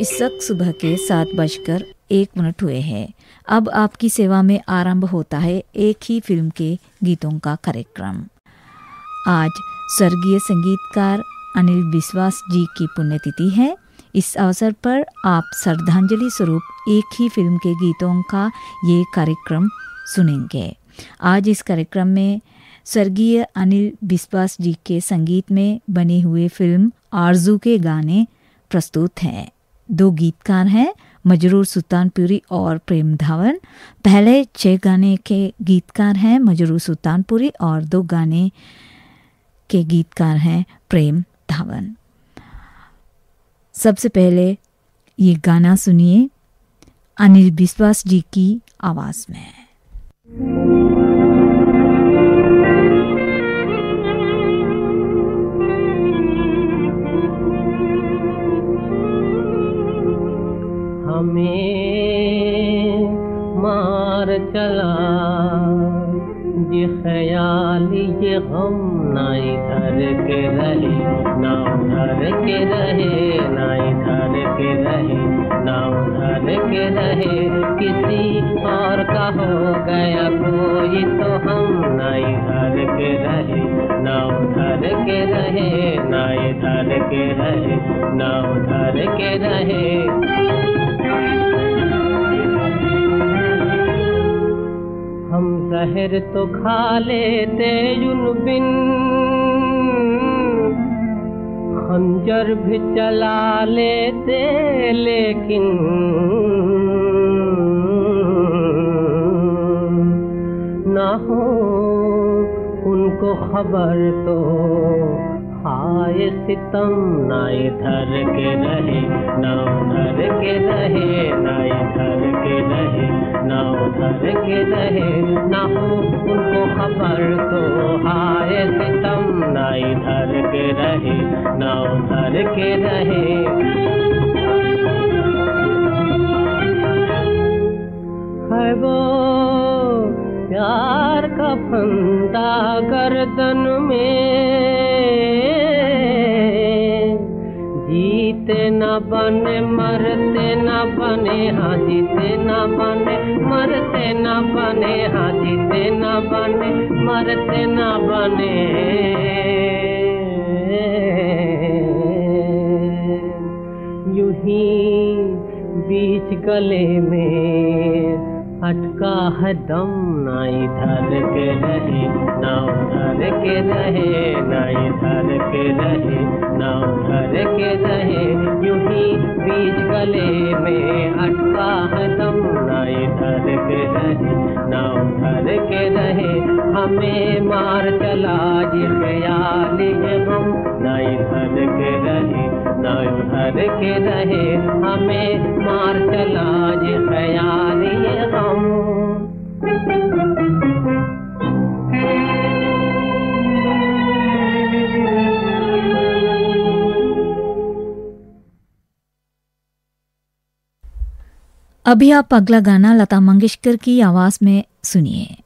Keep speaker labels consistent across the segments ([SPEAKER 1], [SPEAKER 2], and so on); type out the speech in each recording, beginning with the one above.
[SPEAKER 1] इस वक्त सुबह के सात बजकर एक मिनट हुए हैं। अब आपकी सेवा में आरंभ होता है एक ही फ़िल्म के गीतों का कार्यक्रम। आज स्वर्गीय संगीतकार अनिल विश्वास जी की पुण्यतिथि है। इस अवसर पर आप श्रद्धांजलि स्वरूप एक ही फ़िल्म के गीतों का ये कार्यक्रम सुनेंगे। आज इस कार्यक्रम में स्वर्गीय अनिल विश्वास जी के संगीत में बने हुए फ़िल्म आरज़ू के गाने प्रस्तुत हैं। दो गीतकार हैं, मजरूर सुल्तानपुरी और प्रेम धावन। पहले छह गाने के गीतकार हैं, मजरूर सुल्तानपुरी और दो गाने के गीतकार हैं, प्रेम धावन। सबसे पहले ये गाना सुनिए, अनिल विश्वास जी की आवाज़ में।
[SPEAKER 2] तो खा लेते युन बिन। खंजर भी चला लेते, लेकिन ना हो उनको खबर तो। हाय सितम ना इधर के रहे। ना उधर के रहे ना इधर के रहे। ना उधर के रहे ना हो उनको खबर तो हाय सितम ना इधर के रहे। ना उधर के रहे। है वो प्यार का फंदा गर्दन में। जीते न बने, मरते न बने हाँ जीते न बने, मरते न बने हाँ जीते न बने, मरते न बने। यूँ ही बीच गले में अटका है दम ना इधर के रहे ना उधर के रहे ना इधर के रहे ना उधर के रहे यूँ ही बीच गले में अटका है दम ना इधर के रहे ना उधर के रहे हमें मार चला जी ख्याल ये हम ना इधर के रहे ना उधर के रहे हमें मार चला जी ख्याल ये हम
[SPEAKER 1] अभी आप अगला गाना लता मंगेशकर की आवाज़ में सुनिए।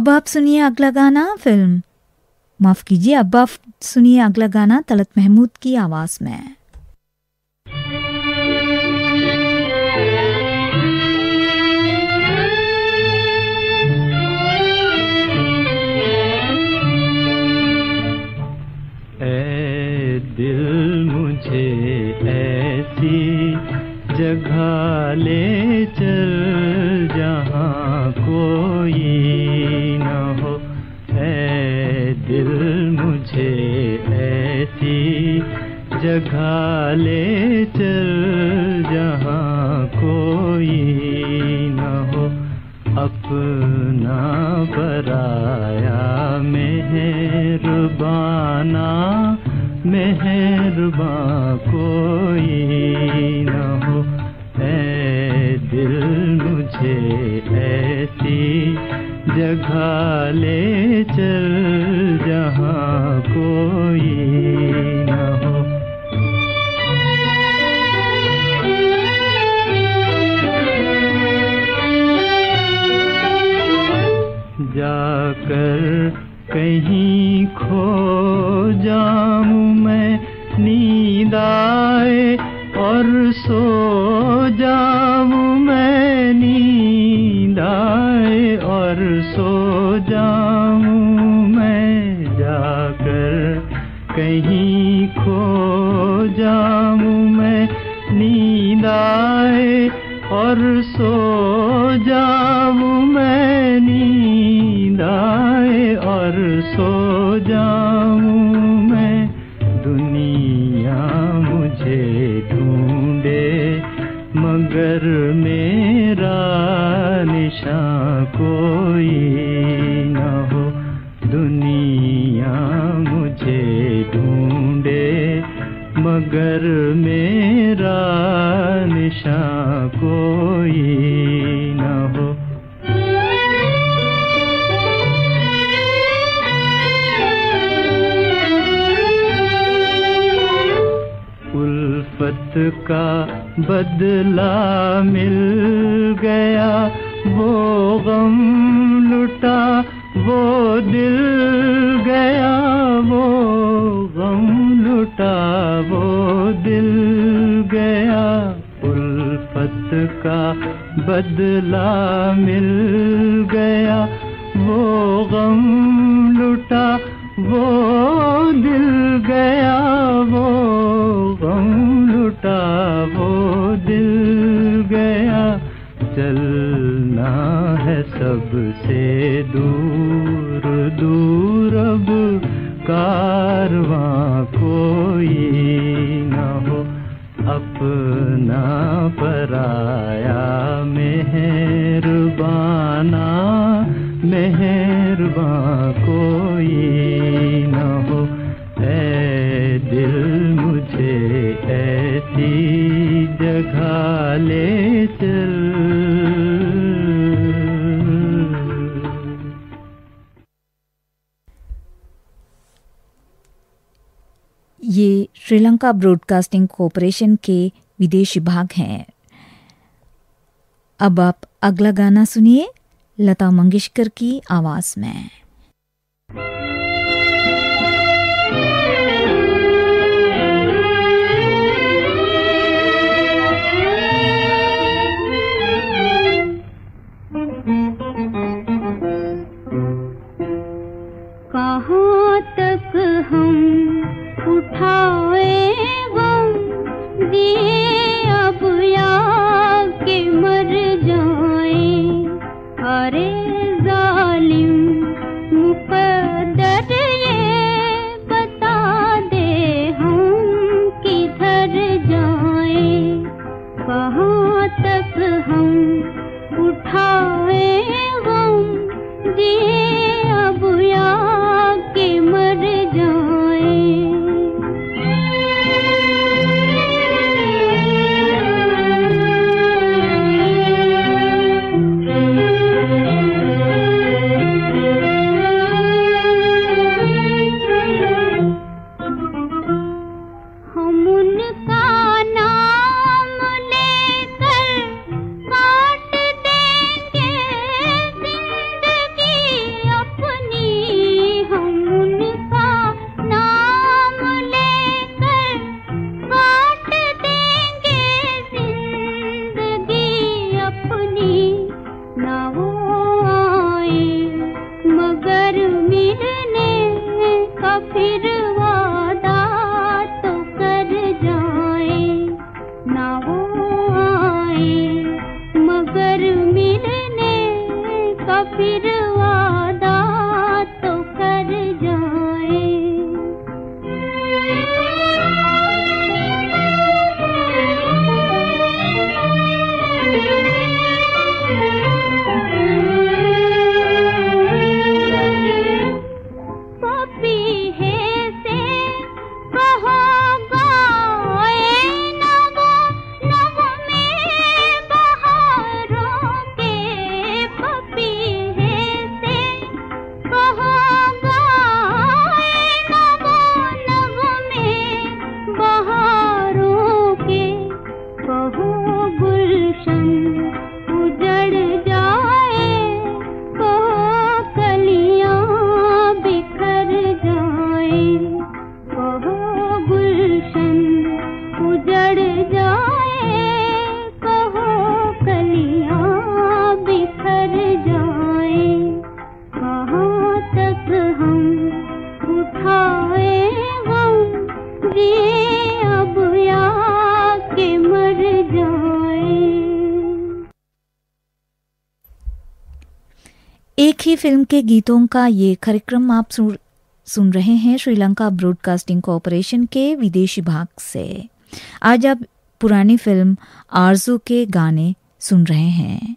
[SPEAKER 3] अब आप सुनिए अगला गाना, फ़िल्म। माफ़ कीजिए, अब आप सुनिए अगला गाना, तलत महमूद की आवाज़ में।
[SPEAKER 1] बदला मिल चलना है सबसे दूर दूर अब कारवां कोई न हो। अपना पराया मेहरबाना, मेहरबा कोई न हो। ऐ दिल मुझे ऐसी जगह ले चल।
[SPEAKER 3] श्रीलंका ब्रॉडकास्टिंग कॉरपोरेशन के विदेश विभाग हैं। अब आप अगला गाना सुनिए, लता मंगेशकर की आवाज़ में।
[SPEAKER 1] अच्छी फ़िल्म के गीतों का ये कार्यक्रम आप सुन सुन रहे हैं श्रीलंका ब्रॉडकास्टिंग कॉरपोरेशन के विदेशी भाग से आज आप पुरानी फ़िल्म आरज़ू के गाने सुन रहे हैं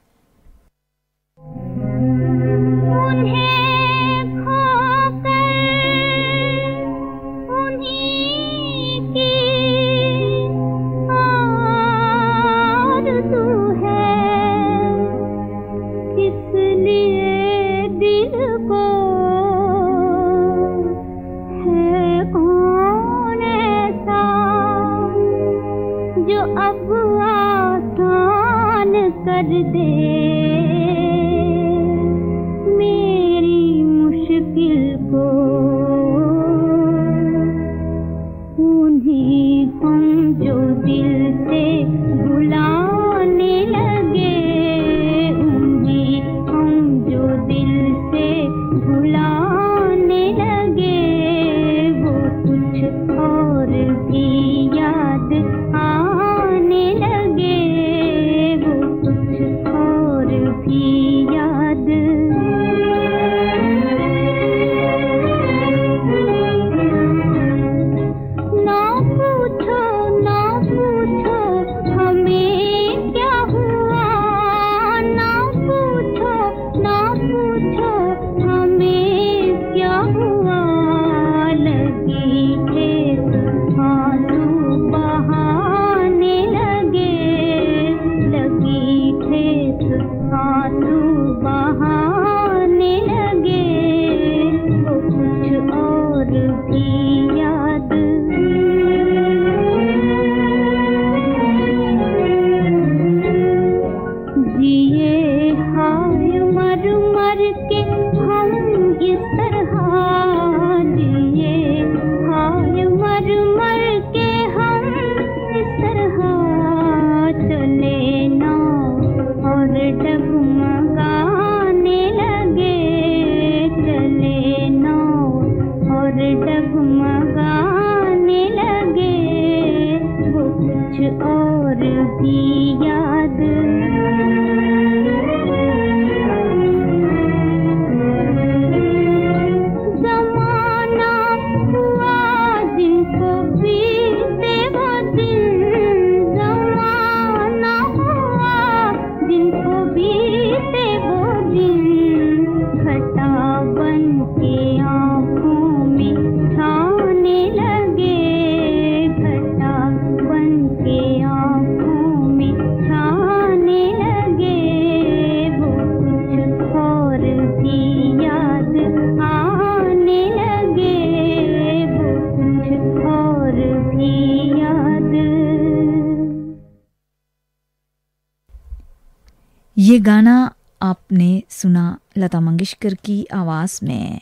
[SPEAKER 4] आटकर
[SPEAKER 5] की
[SPEAKER 1] आवाज़ में।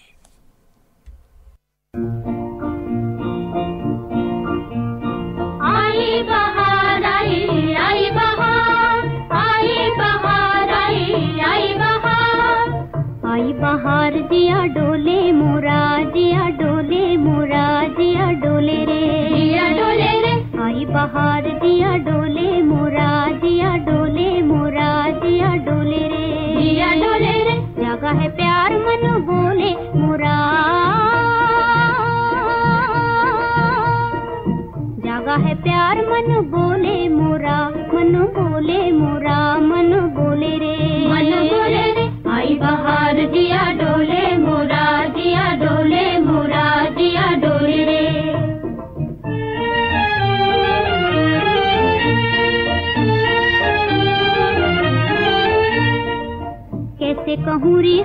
[SPEAKER 5] आई बहार, आई आई बहार आई बहार, आई आई बहार। आई बहार
[SPEAKER 6] जी अहुरी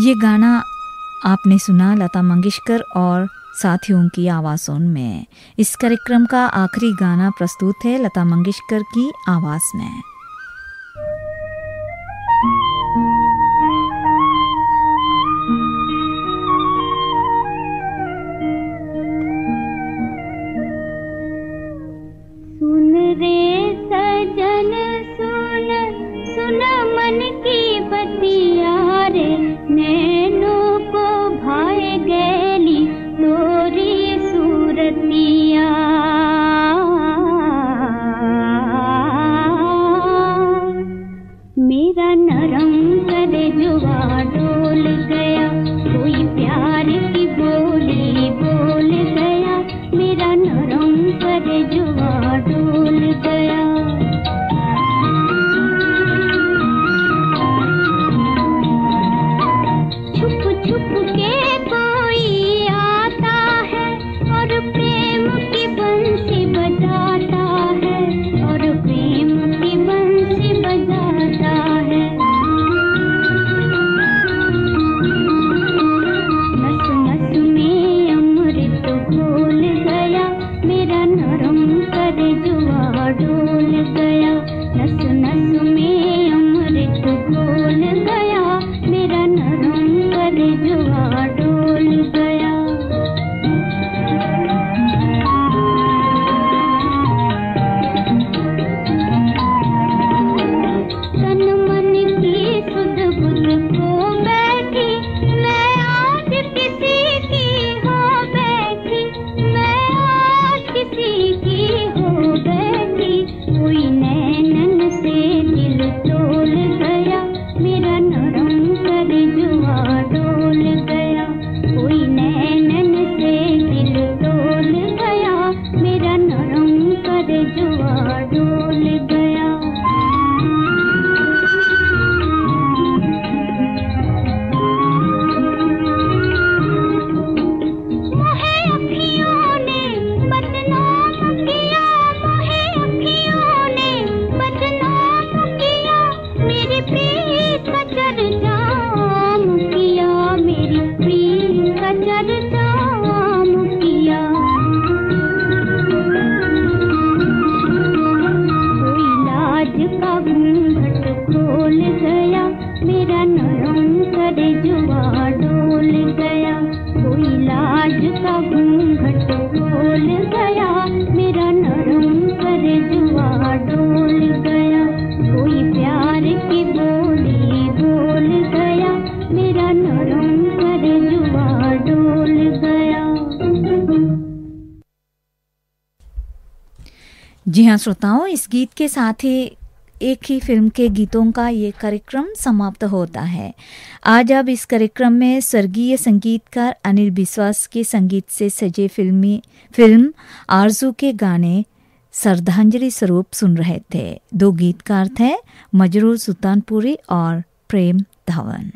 [SPEAKER 1] ये गाना आपने सुना लता मंगेशकर और साथियों की आवाज़ों में। इस कार्यक्रम का आखिरी गाना प्रस्तुत है लता मंगेशकर की आवाज़ में।
[SPEAKER 5] सुन रे हाँ
[SPEAKER 1] श्रोताओं, इस गीत के साथ ही एक ही फ़िल्म के गीतों का ये कार्यक्रम समाप्त होता है। आज अब इस कार्यक्रम में स्वर्गीय संगीतकार अनिल विश्वास के संगीत से सजे फिल्मी, फ़िल्म आरज़ू के गाने श्रद्धांजलि स्वरूप सुन रहे थे। दो गीतकार थे, मजरूर सुल्तानपुरी और Prem Dhawan.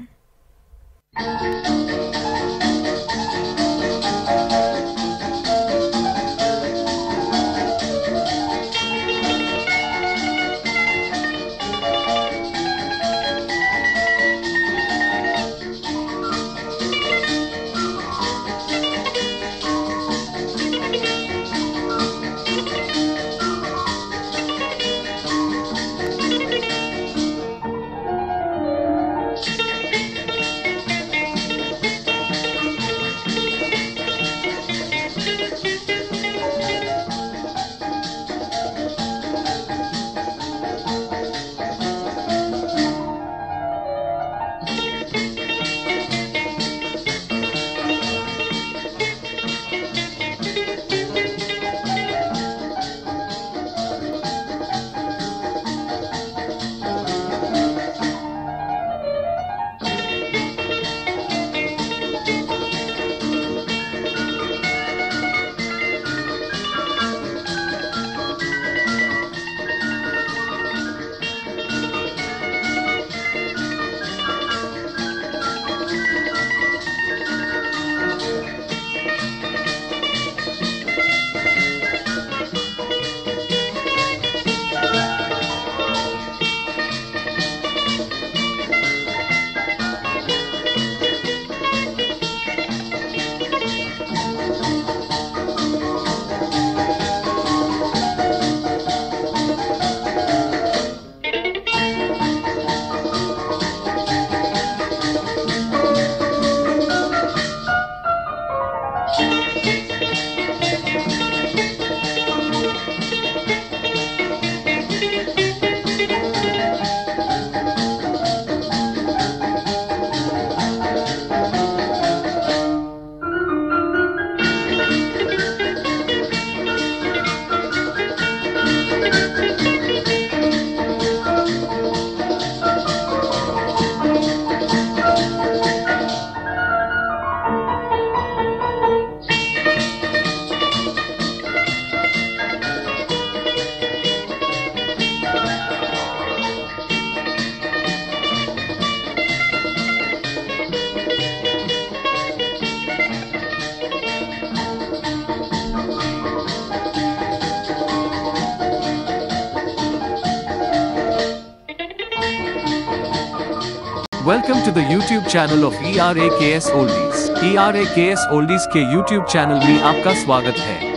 [SPEAKER 7] Welcome to the YouTube channel of E R A K S oldies E R A K S oldies के यूट्यूब चैनल में आपका स्वागत है।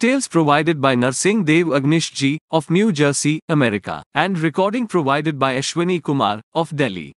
[SPEAKER 7] Details provided by Narsingh Dev Agnish of New Jersey, America, and recording provided by Ashwini Kumar of Delhi.